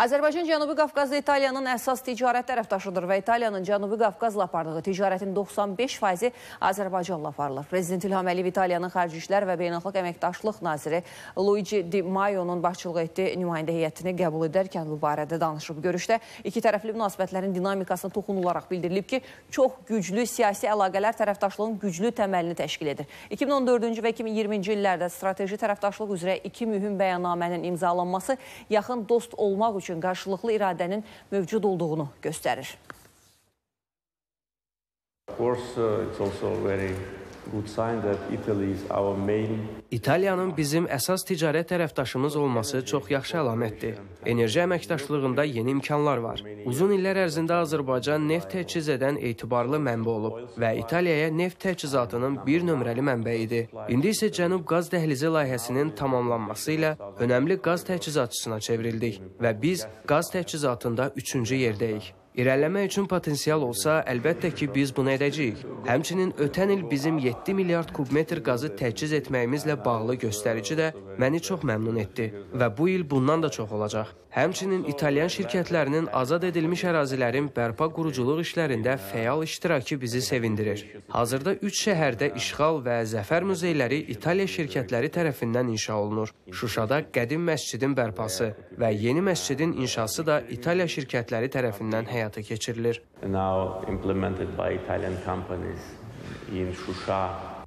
Azərbaycan Cənubi Qafqazda İtaliyanın əsas ticarət tərəfdaşıdır və İtaliyanın Cənubi Qafqazla apardığı ticarətin 95 faizi Azərbaycanla aparılır. Prezident İlham Əliyev İtaliyanın Xarici İşlər və Beynəlxalq Əməkdaşlıq Naziri Luigi Di Maio'nun başçılıq etdiyi nümayəndə heyətini qəbul edərkən bu barədə danışıb. Görüşdə iki tərəfli münasibətlərin dinamikasına toxunularaq bildirilib ki, çox güclü siyasi əlaqələr tərəfdaşlığın güclü təməlini təşkil edir. 2014-cü və 2020-ci illərdə strateji tərəfdaşlıq üzrə iki mühüm bəyannamənin imzalanması yaxın dost olmaq üçün üçün qarşılıqlı iradənin mövcud olduğunu göstərir. İtaliyanın bizim əsas ticarət tərəfdaşımız olması çox yaxşı əlamətdir. Enerji əməkdaşlığında yeni imkanlar var. Uzun illər ərzində Azərbaycan neft təchiz edən etibarlı mənbə olub və İtaliyaya neft təchizatının bir nömrəli mənbəyidir. İndi isə Cənub qaz dəhlizi layihəsinin tamamlanması ilə önəmli qaz təchizatçısına çevrildik və biz qaz təchizatında üçüncü yerdəyik. İrəliləmək üçün potensial olsa, əlbəttə ki, biz bunu edəcəyik. Həmçinin ötən il bizim 7 milyard kubmetr qazı təchiz etməyimizlə bağlı göstərici də məni çox məmnun etdi və bu il bundan da çox olacaq. Həmçinin İtalyan şirkətlərinin azad edilmiş ərazilərin bərpa quruculuq işlərində fəal iştirakı bizi sevindirir. Hazırda 3 şəhərdə işğal və zəfər muzeyləri İtaliya şirkətləri tərəfindən inşa olunur. Şuşada qədim məscidin bərpası və yeni məscidin inşası da İtaliya şirkətləri tərəfindən həyata keçirilir. Now implemented by Italian companies in Shusha